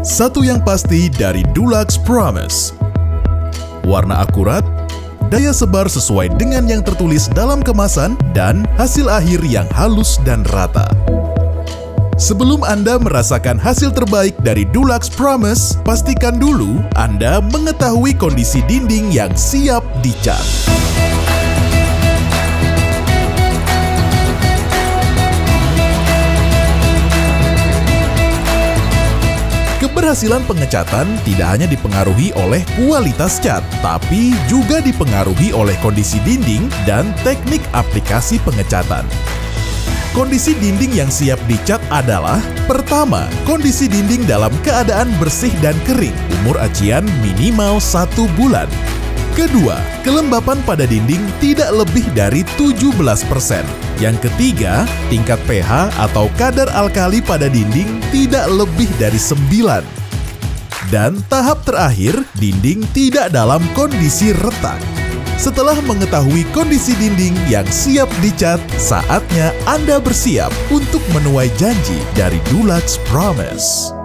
Satu yang pasti dari Dulux Promise. Warna akurat, daya sebar sesuai dengan yang tertulis dalam kemasan, dan hasil akhir yang halus dan rata. Sebelum Anda merasakan hasil terbaik dari Dulux Promise, pastikan dulu Anda mengetahui kondisi dinding yang siap dicat. Keberhasilan pengecatan tidak hanya dipengaruhi oleh kualitas cat, tapi juga dipengaruhi oleh kondisi dinding dan teknik aplikasi pengecatan. Kondisi dinding yang siap dicat adalah Pertama, kondisi dinding dalam keadaan bersih dan kering, umur acian minimal satu bulan. Kedua, kelembapan pada dinding tidak lebih dari 17%. Yang ketiga, tingkat pH atau kadar alkali pada dinding tidak lebih dari 9. Dan tahap terakhir, dinding tidak dalam kondisi retak. Setelah mengetahui kondisi dinding yang siap dicat, saatnya Anda bersiap untuk menuai janji dari Dulux Promise.